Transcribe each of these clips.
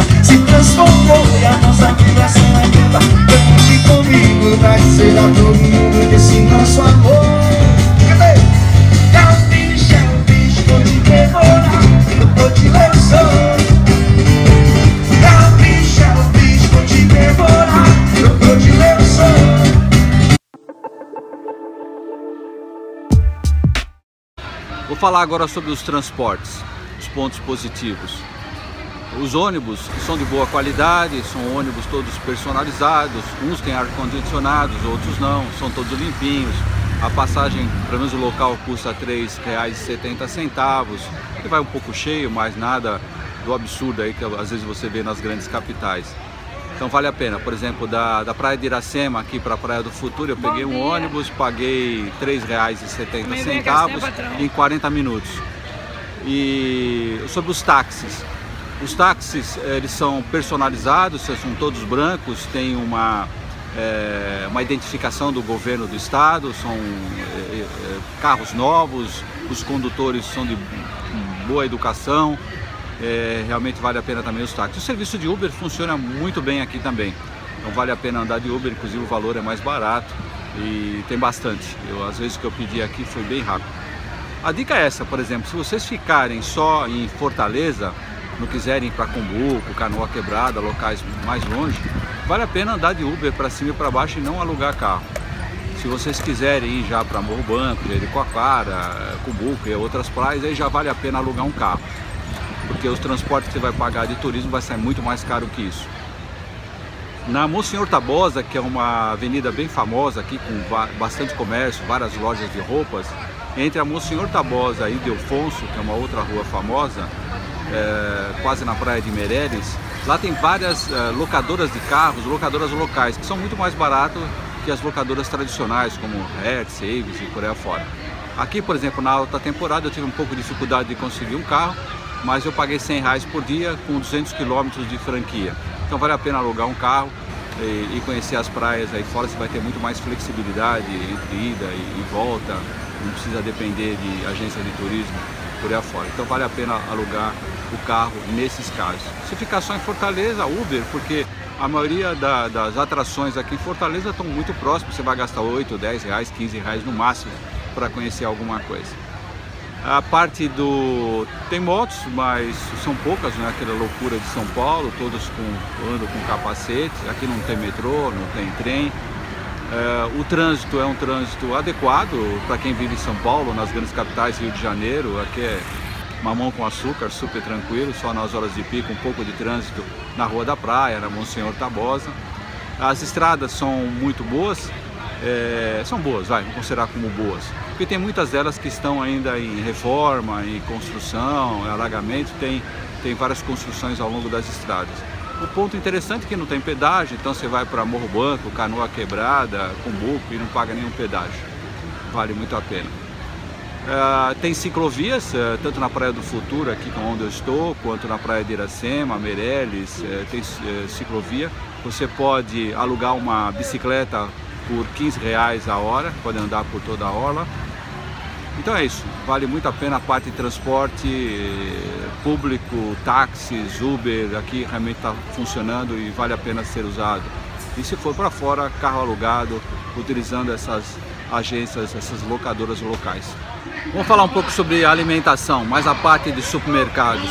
vida se transformou e a nossa vibração é muda Cante comigo, vai ser a todo mundo desse nosso amor Cadê? Calbicha, bicho, vou te devorar, vou te levar Vou falar agora sobre os transportes, os pontos positivos. Os ônibus são de boa qualidade, são ônibus todos personalizados, uns têm ar-condicionado, outros não, são todos limpinhos. A passagem, pelo menos o local, custa R$ 3,70 e vai um pouco cheio, mas nada do absurdo aí que às vezes você vê nas grandes capitais. Então vale a pena. Por exemplo, da, da Praia de Iracema aqui para a Praia do Futuro, eu peguei um ônibus, paguei R$ 3,70 em 40 minutos. E sobre os táxis. Os táxis, eles são personalizados, são todos brancos, tem uma, é, uma identificação do governo do estado, são é, é, carros novos, os condutores são de boa educação, é, realmente vale a pena também os táxis. O serviço de Uber funciona muito bem aqui também, então vale a pena andar de Uber, inclusive o valor é mais barato e tem bastante. Eu, às vezes que eu pedi aqui foi bem rápido. A dica é essa, por exemplo, se vocês ficarem só em Fortaleza, não quiserem ir para Cumbuco, Canoa Quebrada, locais mais longe, vale a pena andar de Uber para cima e para baixo e não alugar carro. Se vocês quiserem ir já para Morro Banco, Jericoacoara, Cumbuco e outras praias, aí já vale a pena alugar um carro. Porque os transportes que você vai pagar de turismo vai sair muito mais caro que isso. Na Monsenhor Tabosa, que é uma avenida bem famosa aqui, com bastante comércio, várias lojas de roupas, entre a Monsenhor Tabosa e Delfonso, que é uma outra rua famosa, é, quase na praia de Meireles, lá tem várias é, locadoras de carros, locadoras locais, que são muito mais baratas que as locadoras tradicionais, como Hertz, Avis e por aí fora. Aqui, por exemplo, na alta temporada eu tive um pouco de dificuldade de conseguir um carro, mas eu paguei 100 reais por dia com 200 quilômetros de franquia. Então vale a pena alugar um carro e, e, conhecer as praias aí fora, você vai ter muito mais flexibilidade entre ida e, e volta, não precisa depender de agência de turismo por aí afora. Então vale a pena alugar o carro nesses casos. Se ficar só em Fortaleza, Uber, porque a maioria da, das atrações aqui em Fortaleza estão muito próximas, você vai gastar 8, 10 reais, 15 reais no máximo para conhecer alguma coisa. A parte do. tem motos, mas são poucas, não é aquela loucura de São Paulo, todos com, andam com capacete. Aqui não tem metrô, não tem trem. É, o trânsito é um trânsito adequado para quem vive em São Paulo, nas grandes capitais, Rio de Janeiro. Aqui é mamão com açúcar, super tranquilo, só nas horas de pico, um pouco de trânsito na Rua da Praia, na Monsenhor Tabosa. As estradas são muito boas, é, são boas, vai, vamos considerar como boas, porque tem muitas delas que estão ainda em reforma, em construção, em alagamento, tem, tem várias construções ao longo das estradas. O ponto interessante é que não tem pedágio, então você vai para Morro Banco, Canoa Quebrada, Cumbuco e não paga nenhum pedágio. Vale muito a pena. Uh, tem ciclovias, uh, tanto na Praia do Futuro, aqui onde eu estou, quanto na Praia de Iracema, Meireles, uh, tem ciclovia. Você pode alugar uma bicicleta por 15 reais a hora, pode andar por toda a orla. Então é isso, vale muito a pena a parte de transporte público, táxis, Uber, aqui realmente está funcionando e vale a pena ser usado. E se for para fora, carro alugado, utilizando essas agências, essas locadoras locais. Vamos falar um pouco sobre alimentação, mais a parte de supermercados.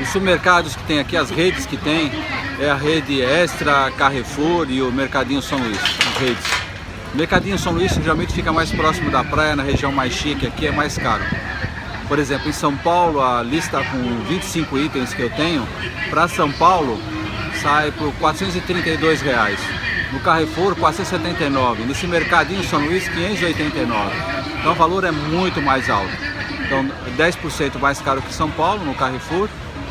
Os supermercados que tem aqui, as redes que tem, é a rede Extra, Carrefour e o Mercadinho São Luís, as redes. Mercadinho São Luís geralmente fica mais próximo da praia, na região mais chique, aqui é mais caro. Por exemplo, em São Paulo, a lista com 25 itens que eu tenho, para São Paulo sai por 432 reais. No Carrefour, 479. Nesse Mercadinho São Luís, 589. Então o valor é muito mais alto. Então 10% mais caro que São Paulo, no Carrefour,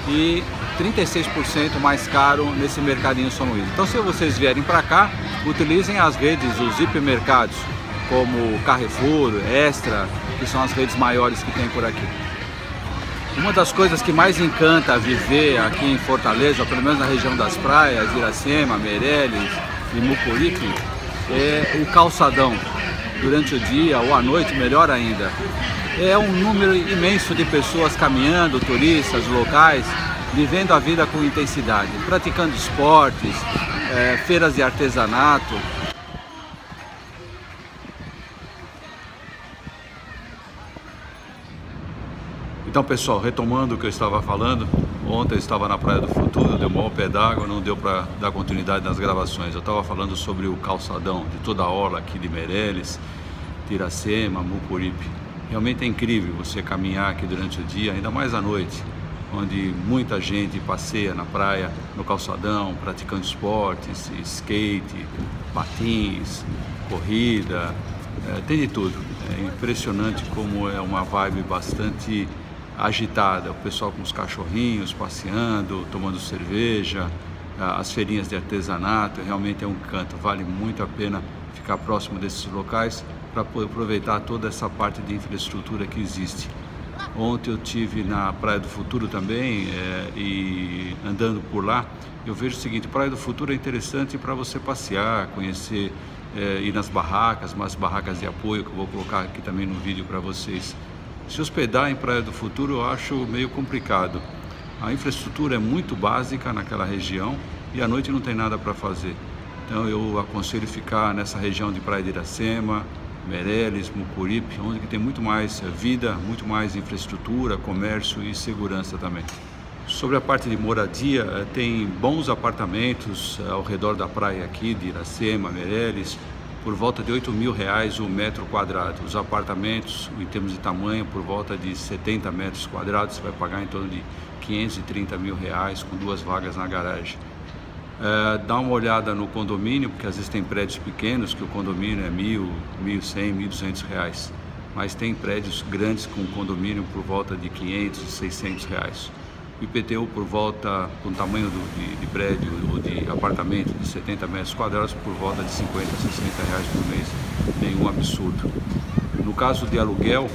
e 36% mais caro nesse Mercadinho São Luís. Então se vocês vierem para cá, utilizem as redes, os hipermercados, como Carrefour, Extra, que são as redes maiores que tem por aqui. Uma das coisas que mais encanta viver aqui em Fortaleza, pelo menos na região das praias, Iracema, Meireles e Mucuripe, é o calçadão. Durante o dia ou à noite, melhor ainda. É um número imenso de pessoas caminhando, turistas, locais, vivendo a vida com intensidade, praticando esportes, é, feiras de artesanato, Então pessoal, retomando o que eu estava falando, ontem eu estava na Praia do Futuro, deu um pé d'água, não deu para dar continuidade nas gravações. Eu estava falando sobre o calçadão de toda a orla aqui de Meireles, Tiracema, Mucuripe. Realmente é incrível você caminhar aqui durante o dia, ainda mais à noite, onde muita gente passeia na praia, no calçadão, praticando esportes, skate, patins, corrida, é, tem de tudo. É impressionante como é uma vibe bastante agitada, o pessoal com os cachorrinhos passeando, tomando cerveja, as feirinhas de artesanato, realmente é um canto, vale muito a pena ficar próximo desses locais para aproveitar toda essa parte de infraestrutura que existe. Ontem eu tive na Praia do Futuro também é, e andando por lá, eu vejo o seguinte, Praia do Futuro é interessante para você passear, conhecer, é, ir nas barracas, mais barracas de apoio que eu vou colocar aqui também no vídeo para vocês. Se hospedar em Praia do Futuro eu acho meio complicado. A infraestrutura é muito básica naquela região e à noite não tem nada para fazer. Então eu aconselho ficar nessa região de Praia de Iracema, Meireles, Mucuripe, onde tem muito mais vida, muito mais infraestrutura, comércio e segurança também. Sobre a parte de moradia, eh, tem bons apartamentos eh, ao redor da praia aqui de Iracema, Meireles, por volta de 8 mil reais o metro quadrado. Os apartamentos, em termos de tamanho, por volta de 70 metros quadrados, você vai pagar em torno de 530 mil reais com duas vagas na garagem. É, dá uma olhada no condomínio, porque às vezes tem prédios pequenos que o condomínio é mil, mil cem, mil duzentos reais, mas tem prédios grandes com condomínio por volta de 500, 600 reais. IPTU por volta, com tamanho do, de, de, prédio ou de apartamento de 70 metros quadrados, por volta de 50, 60 reais por mês. Nenhum absurdo. No caso de aluguel,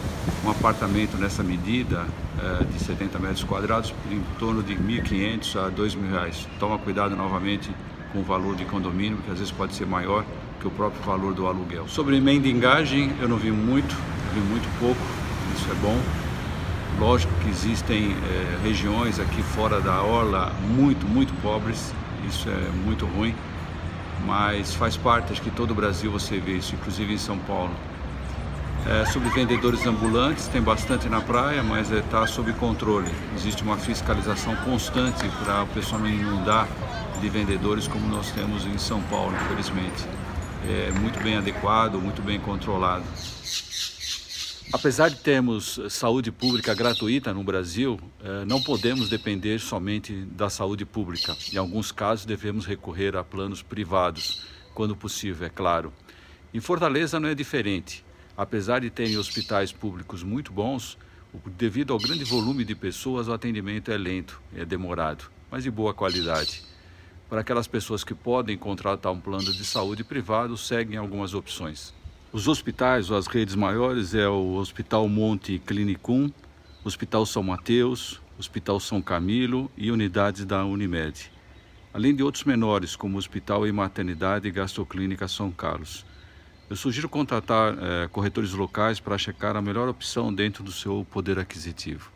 um apartamento nessa medida é, de 70 metros quadrados, em torno de 1.500 a 2.000 reais. Toma cuidado novamente com o valor de condomínio, que às vezes pode ser maior que o próprio valor do aluguel. Sobre mendingagem, eu não vi muito, vi muito pouco, isso é bom. Lógico que existem é, regiões aqui fora da orla muito, muito pobres, isso é muito ruim, mas faz parte, acho que todo o Brasil você vê isso, inclusive em São Paulo. É, sobre vendedores ambulantes, tem bastante na praia, mas está é, sob controle. Existe uma fiscalização constante para o pessoal não inundar de vendedores como nós temos em São Paulo, infelizmente. É muito bem adequado, muito bem controlado. Apesar de termos saúde pública gratuita no Brasil, eh, não podemos depender somente da saúde pública. Em alguns casos, devemos recorrer a planos privados, quando possível, é claro. Em Fortaleza não é diferente. Apesar de terem hospitais públicos muito bons, devido ao grande volume de pessoas, o atendimento é lento, é demorado, mas de boa qualidade. Para aquelas pessoas que podem contratar um plano de saúde privado, seguem algumas opções. Os hospitais ou as redes maiores é o Hospital Monte Clinicum, Hospital São Mateus, Hospital São Camilo e unidades da Unimed. Além de outros menores, como Hospital e Maternidade e Gastroclínica São Carlos. Eu sugiro contratar é, corretores locais para checar a melhor opção dentro do seu poder aquisitivo.